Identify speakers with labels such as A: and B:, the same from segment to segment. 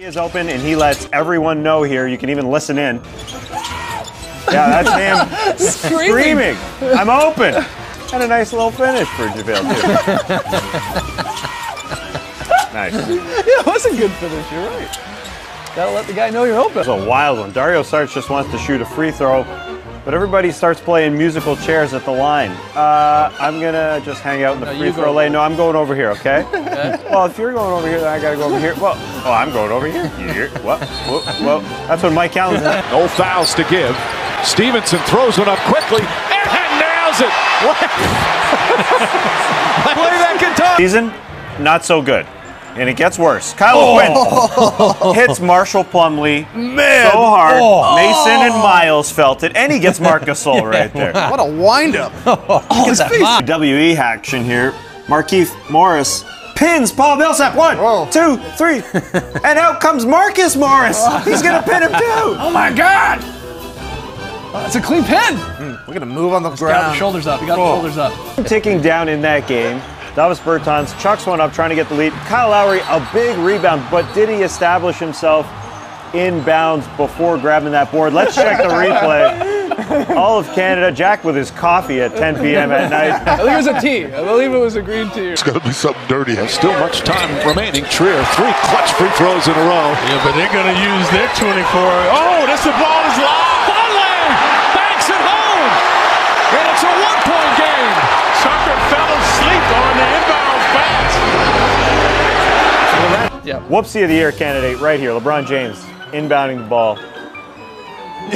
A: He is open and he lets everyone know here. You can even listen in. Yeah, that's him
B: Screaming.
A: screaming. I'm open. And a nice little finish for JaVale, too. nice.
B: Yeah, it was a good finish. You're right. Gotta let the guy know you're open.
A: It's a wild one. Dario Saric just wants to shoot a free throw, but everybody starts playing musical chairs at the line. Uh, I'm gonna just hang out in the
B: No,
A: free
B: you
A: throw lane. No, I'm going over here, okay? Well, if you're going over here, then I gotta go over here. Well, oh, I'm going over here. You here? What? Whoa, whoa. That's what Mike Allen's
C: No fouls to give. Stevenson throws one up quickly and nails it. What? Play that guitar.
A: season, not so good. And it gets worse. Kyle oh. Quinn hits Marshall Plumlee so hard. Oh. Mason and oh. Miles felt it, and he gets Marc Gasol right there.
D: What a windup.
A: WE action here. Markieff Morris pins Paul Millsap. One,
D: Whoa.
A: two, three. and out comes Marcus Morris. He's going to pin him too.
D: Oh my God.
B: Uh, it's a clean pin.
D: Hmm, We're gonna move on the ground.
B: Got the
D: ground.
B: shoulders up. You got the
D: Oh.
B: shoulders up.
A: Ticking down in that game. Davis Bertans chucks one up trying to get the lead. Kyle Lowry, a big rebound, but did he establish himself in bounds before grabbing that board? Let's check the replay. All of Canada, Jack with his coffee at 10 p.m. at night.
B: I think it was a tea. I believe it was a green tea.
C: It's going to be something dirty. There's still much time remaining. Trier, three clutch free throws in a row.
E: Yeah, but they're going to use their 24. Oh, this the ball is lob.
A: Whoopsie of the year candidate right here, LeBron James inbounding the ball.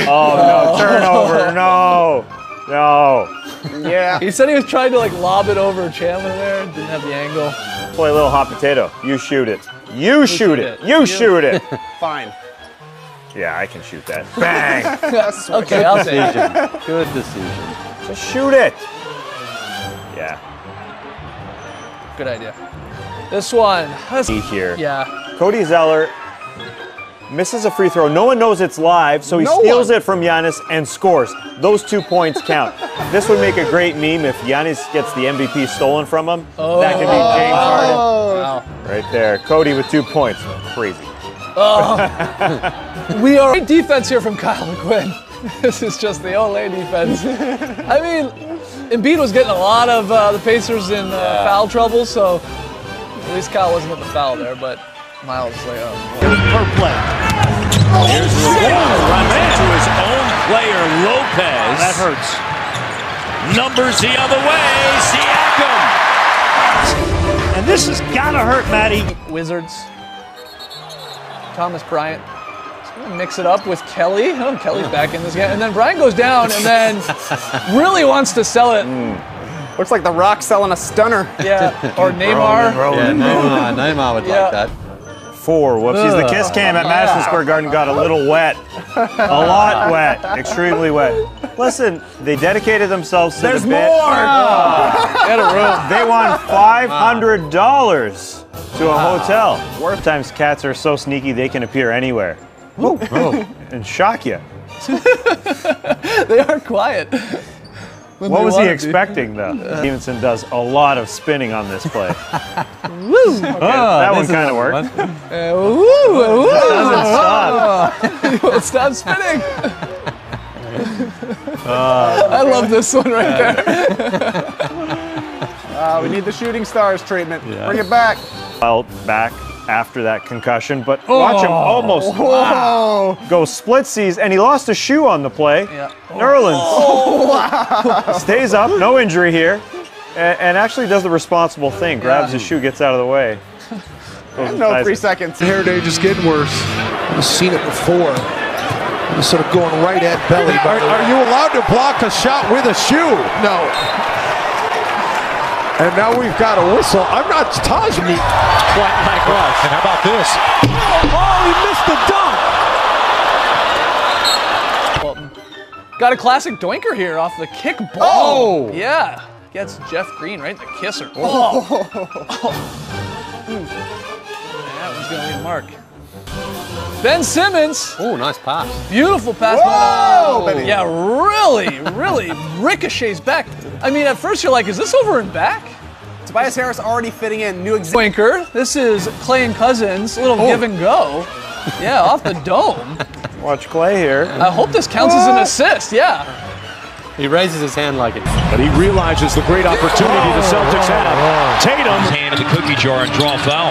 A: Oh no, turnover, no, no.
D: Yeah.
B: He said he was trying to like lob it over Chandler there. Didn't have the angle.
A: Play a little hot potato. You shoot it. You shoot
B: shoot
A: it.
B: it.
A: You
B: You-
A: shoot it.
D: Fine.
A: Yeah, I can shoot that. Bang.
B: Okay, I'll take it.
F: Good decision.
A: Just shoot it. Yeah.
B: Good idea. This one. Let's-
A: See here.
B: Yeah.
A: Cody Zeller misses a free throw. No one knows it's live, so he
D: No
A: steals
D: one.
A: it from Giannis and scores. Those two points count. this would make a great meme if Giannis gets the MVP stolen from him. That could be James Harden.
B: Wow.
A: Right there. Cody with two points. Crazy.
B: We are great defense here from Kyle Quinn. This is just the Olay defense. I mean, Embiid was getting a lot of uh, the Pacers in uh, foul trouble, so at least Kyle wasn't at the foul there. But Miles was like, um, oh.
G: per play. Here's LeBron runs into his own player Lopez.
A: That hurts.
G: Numbers the other way. Siakam.
A: And this has gotta hurt, Matty.
B: Wizards. Thomas Bryant. Mix it up with Kelly. Oh, Kelly's back in this game. And then Bryant goes down and then really wants to sell it.
D: Looks like The Rock selling a stunner.
B: Yeah. Or Neymar.
F: Yeah, Neymar, Neymar would
B: Yeah.
F: like that.
A: Four. Whoopsies. The kiss cam at Madison Square Garden got a little wet. A lot wet. Extremely wet. Listen, they dedicated themselves to
D: There's
A: the bit.
D: more. Ah.
B: Get a room.
A: They won $500 to a hotel. Worth times cats are so sneaky they can appear anywhere. And shock you.
B: They are quiet. When
A: What was he
B: want to be.
A: expecting, though? Stevenson does a lot of spinning on this play.
B: Woo!
A: that one kind of worked.
B: Uh, woo! Woo!
A: Doesn't stop.
B: Won't stop spinning. I love this one right there.
D: Uh, we need the shooting stars treatment. Bring it back.
A: Well, back after that concussion, but watch him oh. almost
D: Oh.
A: go split seas, and he lost a shoe on the play.
B: Yeah.
A: Nerlens oh. stays up, no injury here, and, and actually does the responsible thing, grabs his shoe, gets out of the way.
D: No
A: ties
D: three
A: it.
D: seconds.
C: Heritage just getting worse. I've seen it before. Instead of going right at belly. Are, are you allowed to block a shot with a shoe? No. And now we've got a whistle. I'm not Taj me.
G: Quite like us.
C: And how about this? Oh, oh he missed the dunk.
B: Walton. Got a classic doinker here off the kick ball.
D: Oh.
B: Yeah. Gets Jeff Green right in the kisser. Oh. oh. Hmm. that one's going to be a mark. Ben Simmons.
F: Oh, nice pass.
B: Beautiful pass.
D: Whoa,
B: but, yeah, really, really ricochets back. I mean, at first you're like, is this over and back?
D: Tobias Harris already fitting in. New exact.
B: Doinker. This is Klay and Cousins. A little oh. give and go. Yeah, off the dome.
A: Watch Klay here.
B: I hope this counts as an assist. Yeah.
F: He raises his hand like it.
G: But he realizes the great opportunity the Celtics have. Oh, oh, Tatum.
H: His hand in the cookie jar and draw foul.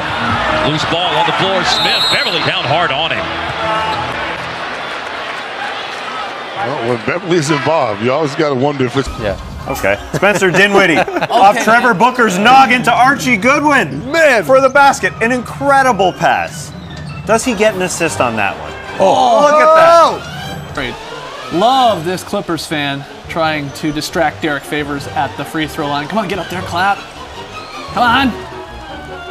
H: Loose ball on the floor. Smith. Beverley down hard on him.
I: Well, when Beverley's involved, you always got to wonder if it's.
F: Yeah.
A: Okay. Spencer Dinwiddie off Trevor Booker's noggin to Archie Goodwin.
D: Man.
A: For the basket. An incredible pass. Does he get an assist on that one? Oh, look at that. Oh.
B: Great. Love this Clippers fan trying to distract Derrick Favors at the free throw line. Come on, get up there, clap. Come on.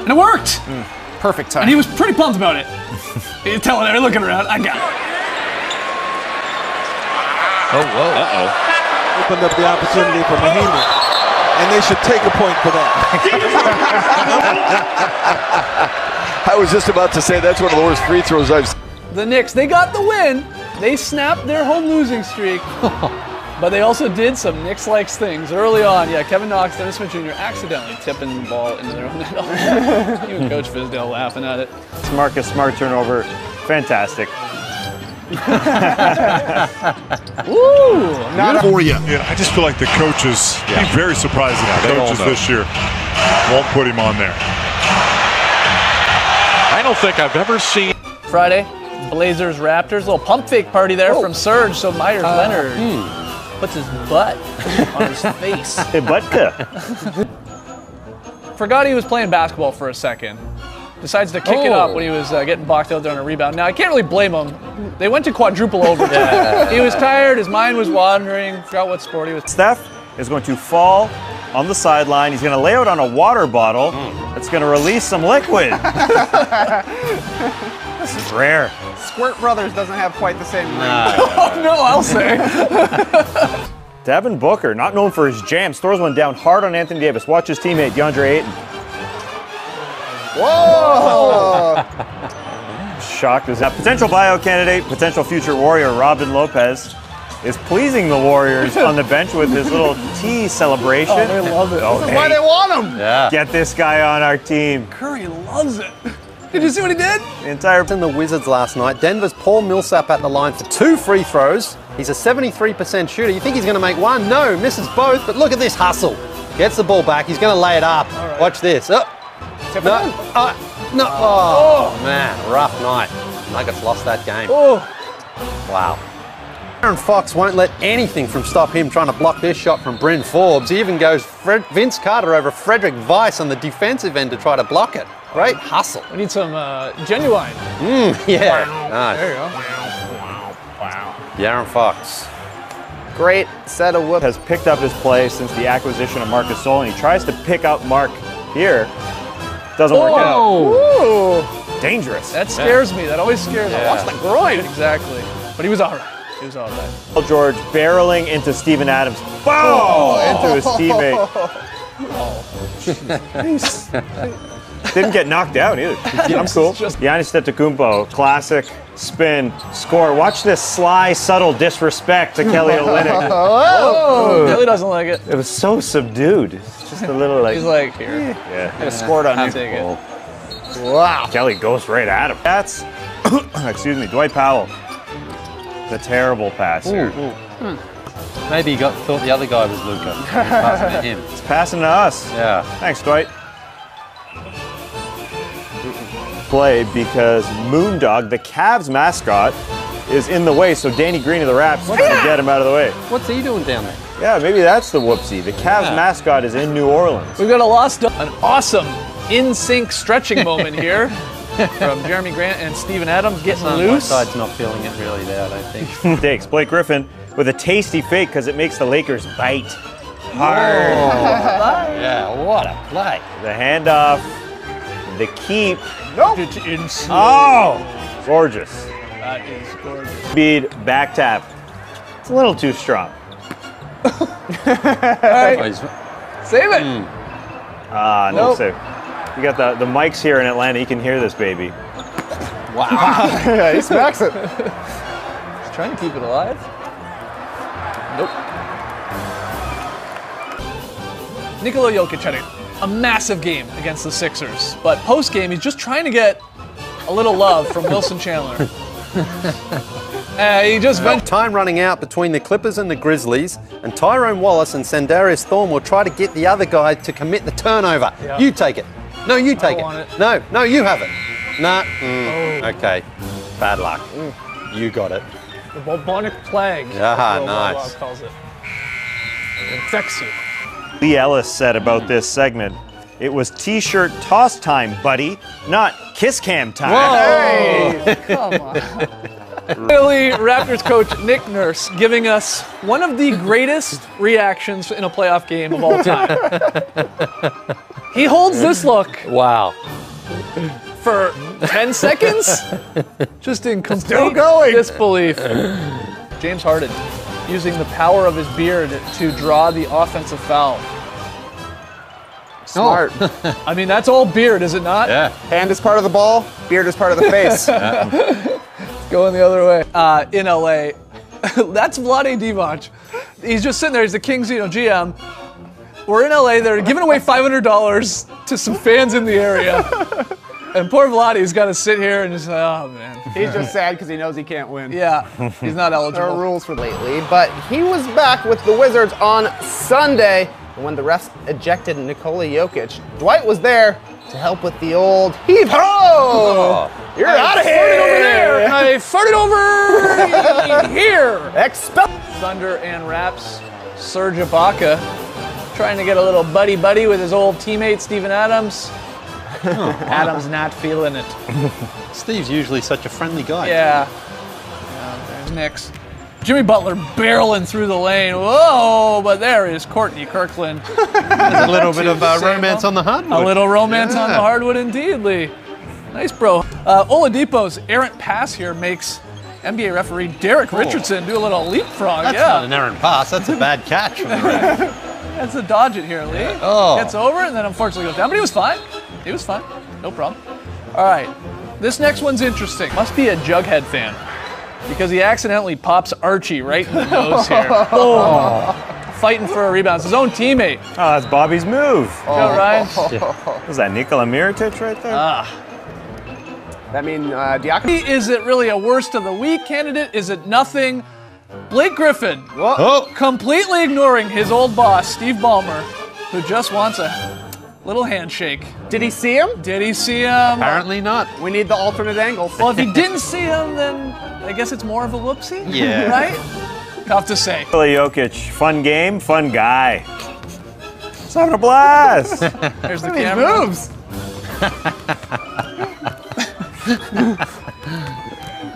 B: And it worked. Mm.
D: Perfect time.
B: And he was pretty pumped about it. He's telling her, looking around, I got it.
F: Oh, whoa.
H: Uh-oh.
C: Opened up the opportunity for Mahima. And they should take a point for that.
I: I was just about to say that's one of the worst free throws I've seen.
B: The Knicks, they got the win. They snapped their home losing streak. but they also did some Knicks-like things early on. Yeah, Kevin Knox, Dennis Smith Jr. accidentally tipping the ball into their own net. Even Coach Fizdale laughing at it.
A: It's Marcus Smart turnover. Fantastic.
B: Woo!
I: For you. Yeah, I just feel like the coaches, be very surprising
H: they all
I: coaches this year won't put him on there.
E: I don't think I've ever seen
B: Friday, Blazers Raptors, little pump fake party there oh. from Serge. So Meyers uh, Leonard hmm. puts his butt on his face.
A: Hey, Butka.
B: Forgot he was playing basketball for a second. Decides to kick it up when he was uh, getting boxed out there on a rebound. Now I can't really blame him. They went to quadruple overtime. he was tired. His mind was wandering. Forgot what sport he was.
A: Steph is going to fall on the sideline. He's going to lay out on a water bottle that's going to release some liquid. this is rare.
D: Squirt Brothers doesn't have quite the same ring.
B: Oh no, I'll say.
A: Devin Booker, not known for his jams, throws one down hard on Anthony Davis. Watch his teammate DeAndre Ayton.
D: Whoa!
A: Shocked as that. Potential bio candidate, potential future warrior, Robin Lopez, is pleasing the Warriors on the bench with his little tea celebration.
B: Oh, they love it.
A: Oh,
D: Why
A: hey,
D: they want him?
F: Yeah.
A: get this guy on our team.
B: Curry loves it. Did you see what he did?
A: The entire
F: In the Wizards last night, Denver's Paul Millsap at the line for two free throws. He's a 73% shooter. You think he's going to make one? No, misses both. But look at this hustle. Gets the ball back. He's going to lay it up. Watch this. Oh,
D: Tip
F: no,
D: it
F: uh, no. Oh, man, rough night. Nuggets lost that game.
B: Oh,
F: Wow. Aaron Fox won't let anything from stop him trying to block this shot from Bryn Forbes. He even goes Fred, Vince Carter over Frédéric Weis on the defensive end to try to block it. Great hustle.
B: we need some uh, genuine.
F: Yeah. Nice.
B: There you go.
F: Wow. Wow. Wow. Aaron Fox.
D: Great set of whoops.
A: has picked up his play since the acquisition of Marc Gasol, and he tries to pick up Mark here. Doesn't work out.
B: Oh,
A: Dangerous.
B: that scares me. That always scares me.
F: Yeah.
B: Watch the groin. Exactly. But he was all right. He was all right.
A: Paul George barreling into Steven Adams. Boom! Into his teammate. Oh, Didn't get knocked out either. I'm cool.
B: just-
A: Giannis Antetokounmpo, classic spin score. Watch this sly, subtle disrespect to Kelly Olynyk.
B: Oh, Billy doesn't like it.
A: It was so subdued. It's just a little like,
B: He's like, here, eh.
A: yeah.
B: I scored on
A: I'll
B: you.
A: take.
D: Wow.
A: Kelly goes right at him. That's, excuse me, Dwight Powell. The terrible pass here. Hmm.
F: Maybe he got thought the other guy was Luka. Passing to him.
A: It's passing to us.
F: Yeah.
A: Thanks, Dwight. Play because Moondog, the Cavs mascot, is in the way, so Danny Green of the Raps trying to get him out of the way.
F: What's he doing down there?
A: Yeah, maybe that's the whoopsie. The Cavs
F: Yeah.
A: mascot is in New Orleans.
B: We've got a lost, an awesome in sync stretching moment here from Jerami Grant and Steven Adams getting oh,
F: My
B: loose.
F: side's not feeling it really there, I don't think.
A: Takes Blake Griffin with a tasty fake because it makes the Lakers bite hard.
F: yeah, what a play.
A: The handoff, the keep.
D: Nope.
B: It's-
A: Oh, gorgeous.
B: That is gorgeous.
A: Speed back tap. It's a little too strong.
F: He's-
B: Save it.
A: Ah, no
B: Nope.
A: save. You got the, the mics here in Atlanta. You can hear this baby.
D: yeah, he smacks it.
B: He's trying to keep it alive. Nope. Nikola Jokic had a, a massive game against the Sixers, but post game he's just trying to get a little love from Wilson Chandler. Uh, he just went.
F: Time running out between the Clippers and the Grizzlies, and Tyrone Wallace and Sandarius Thorn will try to get the other guy to commit the turnover. You take it. No, you take it.
B: it.
F: No, no, you have it. Nah. mm, Okay. Bad luck. You got it.
B: The bubonic plague.
F: Ah, nice.
B: calls it. It infects you.
A: Lee Ellis said about this segment, it was t-shirt toss time, buddy, not kiss cam time.
B: Whoa! Come on. Philly Raptors coach Nick Nurse giving us one of the greatest reactions in a playoff game of all time. he holds this look
F: Wow.
B: for 10 seconds, just in complete
D: Still going.
B: disbelief. James Harden using the power of his beard to draw the offensive foul.
D: Smart.
B: I mean, that's all beard, is it not?
F: Yeah.
D: Hand is part of the ball, beard is part of the face.
B: Going the other way. Uh, in LA, that's Vlade Divac. He's just sitting there. He's the Kings, you know, GM. We're in LA. They're giving away $500 to some fans in the area. And poor Vladdy's got to sit here and just, say, oh man.
D: He's just sad because he knows he can't win.
B: Yeah, he's not
D: There are
B: eligible.
D: rules for lately, but he was back with the Wizards on Sunday when the refs ejected Nikola Jokic. Dwight was there to help with the old heave ho! You're out of here!
B: Farted over there. I farted over here.
D: Expel!
B: Thunder and Raps. Serge Ibaka trying to get a little buddy buddy with his old teammate Steven Adams. Adams not feeling it.
F: Steve's usually such a friendly guy.
B: Yeah. yeah there's Knicks. Jimmy Butler barreling through the lane. Whoa, but there is Courtney Kirkland.
F: A little bit of uh, romance on the hardwood.
B: A little romance on the hardwood indeed, Lee. Nice, bro. Uh, Oladipo's errant pass here makes NBA referee Derek Richardson do a little leapfrog.
F: That's
B: yeah.
F: not an errant pass. That's a bad catch from the ref.
B: That's a dodge it here, Lee.
F: Oh.
B: Gets over and then unfortunately goes down, but he was fine. He was fine. No problem. All right. This next one's interesting. Must be a Jughead fan because he accidentally pops Archie right in the nose here. Boom. Fighting for a rebound. It's his own teammate.
A: Oh, that's Bobby's move.
B: Joe Ryan.
A: Was that Nikola Mirotic right there? Ah.
D: That mean uh, Diakono?
B: Is it really a worst of the week candidate? Is it nothing? Blake Griffin
F: Oh,
B: completely ignoring his old boss, Steve Ballmer, who just wants a little handshake.
D: Did he see him?
B: Did he see him?
F: apparently not.
D: We need the alternate angles.
B: Well, if he didn't see him, then I guess it's more of a whoopsie.
F: Yeah.
B: Right? Tough to say.
A: Nikola Jokic, fun game, fun guy. He's having a blast.
B: There's the
D: These
B: camera.
D: moves.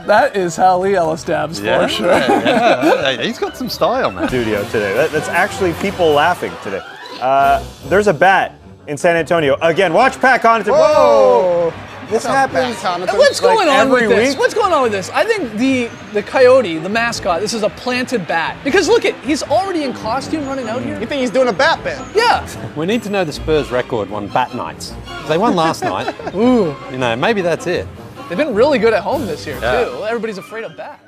B: That is how Lee Ellis dabs
F: Yeah,
B: for sure.
F: yeah. He's got some style, man.
A: studio today. That, that's actually people laughing today. Uh, there's a bat in San Antonio. Again, watch Pat Connaughton. Whoa! This happens.
B: What's
A: Like
B: going on with
A: every
B: this?
A: week?
B: What's going on with this? I think the the coyote, the mascot, this is a planted bat. Because look at, he's already in costume running out here.
D: You think he's doing a bat bit?
B: Yeah.
F: We need to know the Spurs record on bat nights. They won last night. Ooh. You know, maybe that's it.
B: They've been really good at home this year
F: Yeah.
B: too. Everybody's afraid of bats.